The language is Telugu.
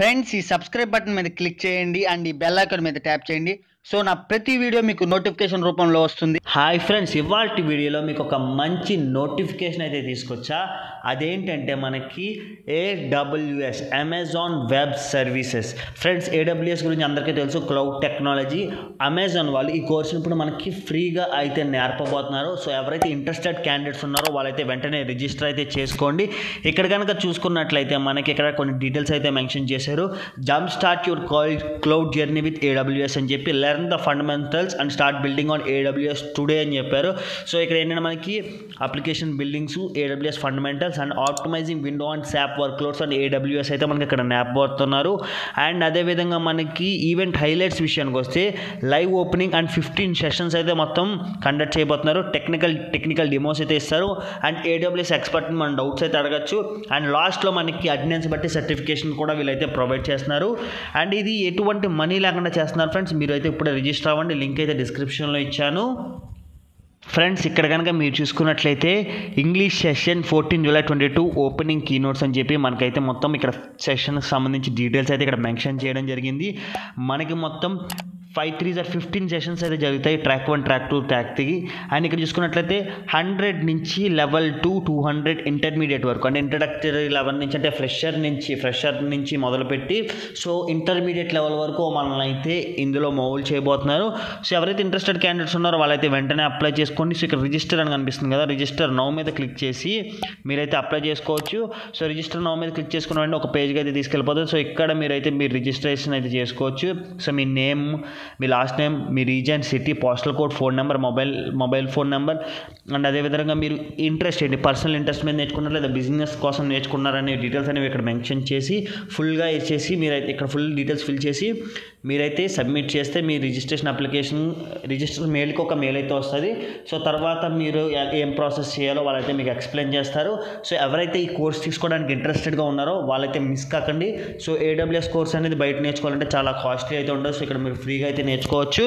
ఫ్రెండ్స్ ఈ సబ్స్క్రైబ్ బటన్ మీద క్లిక్ చేయండి అండ్ ఈ బెల్ ఐకాన్ మీద ట్యాప్ చేయండి. సో నా ప్రతి వీడియో మీకు నోటిఫికేషన్ రూపంలో వస్తుంది. హాయ్ ఫ్రెండ్స్ ఇవాళ వీడియోలో మీకు ఒక మంచి నోటిఫికేషన్ అయితే తీసుకొచ్చా? అదేంటంటే మనకి AWS Amazon web services friends AWS గురించి అందరికీ తెలుసు క్లౌడ్ టెక్నాలజీ అమెజాన్ వాళ్ళు ఈ కోర్సుని ఇప్పుడు మనకి ఫ్రీగా అయితే నేర్పబోతున్నారు. సో ఎవరైతే ఇంట్రెస్టెడ్ క్యాండిడేట్స్ ఉన్నారో వాళ్ళైతే వెంటనే రిజిస్టర్ అయితే చేసుకోండి. ఇక్కడ కనుక చూసుకున్నట్లయితే మనకి ఇక్కడ కొన్ని డీటెయిల్స్ అయితే మెన్షన్ చేశారు. Jump start your cloud journey with AWS అని చెప్పి learn the fundamentals and start building on AWS today అని చెప్పారు. సో ఇక్కడ ఏంటంటే మనకి application buildings AWS fundamentals and optimizing window and SAP workloads and AWS అయితే మనకి ఇక్కడ నేర్పబోతున్నారు అండ్ అదేవిధంగా మనకి ఈవెంట్ హైలైట్స్ విషయానికి వస్తే live opening and fifteen sessions అయితే మొత్తం కండక్ట్ చేయబోతున్నారు. టెక్నికల్ టెక్నికల్ డిమోస్ అయితే ఇస్తారు. అండ్ ఏడబ్ల్యూఎస్ ఎక్స్పర్ట్ మన డౌట్స్ అయితే అడగచ్చు. అండ్ లాస్ట్లో మనకి అటెండెన్స్ బట్టి సర్టిఫికేషన్ కూడా వీళ్ళైతే ప్రొవైడ్ చేస్తున్నారు. అండ్ ఇది ఎటువంటి మనీ లేకుండా చేస్తున్నారు ఫ్రెండ్స్ మీరు అయితే ఇప్పుడే రిజిస్టర్ అవ్వండి లింక్ అయితే డిస్క్రిప్షన్లో ఇచ్చాను. ఫ్రెండ్స్ ఇక్కడ కనుక మీరు చూసుకున్నట్లయితే English session fourteen July twenty two opening keynotes అని చెప్పి మనకైతే మొత్తం ఇక్కడ సెషన్కి సంబంధించి డీటెయిల్స్ అయితే ఇక్కడ మెన్షన్ చేయడం జరిగింది. మనకి మొత్తం five three or fifteen sessions అయితే జరుగుతాయి. Track one track two track three and ఇక్కడ చూసుకున్నట్లయితే హండ్రెడ్ నుంచి level two two hundred intermediate వరకు అంటే ఇంట్రడక్టరీ లెవెల్ నుంచి అంటే ఫ్రెషర్ నుంచి ఫ్రెషర్ నుంచి మొదలుపెట్టి సో ఇంటర్మీడియట్ లెవెల్ వరకు మనల్ని అయితే ఇందులో మౌల్ చేయబోతున్నారు. సో ఎవరైతే ఇంట్రెస్టెడ్ క్యాండిడేట్స్ ఉన్నారో వాళ్ళైతే వెంటనే అప్లై చేసుకోండి సో ఇక్కడ రిజిస్టర్ అని కనిపిస్తుంది కదా రిజిస్టర్ నౌ మీద క్లిక్ చేసి మీరైతే అప్లై చేసుకోవచ్చు. సో రిజిస్టర్ నౌ మీద క్లిక్ చేసుకున్న వెంటనే ఒక పేజ్కి అయితే తీసుకెళ్ళిపోతుంది. సో ఇక్కడ మీరైతే మీరు రిజిస్ట్రేషన్ అయితే చేసుకోవచ్చు. సో మీ నేమ్ మీ last name me region city postal code phone number mobile mobile phone number and అదేవిధంగా మీరు ఇంట్రెస్ట్ ఏంటి? పర్సనల్ ఇంట్రెస్ట్ మీద నేర్చుకున్నారు లేదా బిజినెస్ కోసం నేర్చుకున్నారనే డీటెయిల్స్ అనేవి ఇక్కడ మెన్షన్ చేసి ఫుల్గా ఇచ్చేసి మీరైతే ఇక్కడ ఫుల్ డీటెయిల్స్ ఫిల్ చేసి మీరైతే సబ్మిట్ చేస్తే మీ రిజిస్ట్రేషన్ అప్లికేషన్ రిజిస్టర్ మెయిల్కి ఒక మెయిల్ అయితే వస్తుంది. సో తర్వాత మీరు ఏం ప్రాసెస్ చేయాలో వాళ్ళైతే మీకు ఎక్స్ప్లెయిన్ చేస్తారు. సో ఎవరైతే ఈ కోర్స్ తీసుకోవడానికి ఇంట్రెస్టెడ్గా ఉన్నారో వాళ్ళైతే మిస్ కాకండి. సో ఏడబ్ల్యూఎస్ కోర్స్ అనేది బయట నేర్చుకోవాలంటే చాలా కాస్ట్లీ అయితే ఉండదు. సో ఇక్కడ మీరు ఫ్రీగా అయితే నేర్చుకోవచ్చు.